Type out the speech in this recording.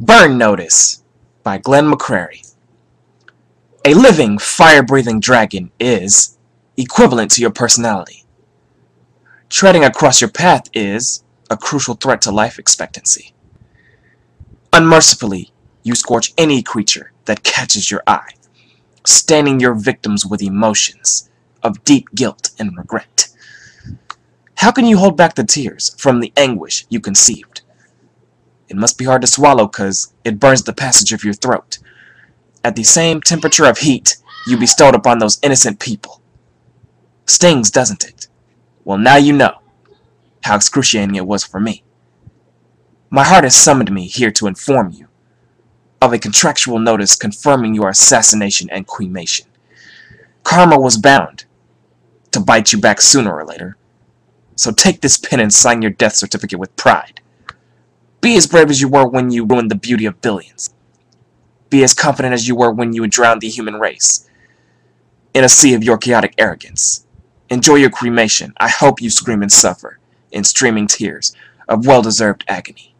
Burn Notice by Glenn McCrary. A living, fire-breathing dragon is equivalent to your personality. Treading across your path is a crucial threat to life expectancy. Unmercifully, you scorch any creature that catches your eye, staining your victims with emotions of deep guilt and regret. How can you hold back the tears from the anguish you conceived? It must be hard to swallow because it burns the passage of your throat. At the same temperature of heat you bestowed upon those innocent people. Stings, doesn't it? Well, now you know how excruciating it was for me. My heart has summoned me here to inform you of a contractual notice confirming your assassination and cremation. Karma was bound to bite you back sooner or later. So take this pen and sign your death certificate with pride. Be as brave as you were when you ruined the beauty of billions. Be as confident as you were when you drowned the human race in a sea of your chaotic arrogance. Enjoy your cremation. I hope you scream and suffer in streaming tears of well-deserved agony.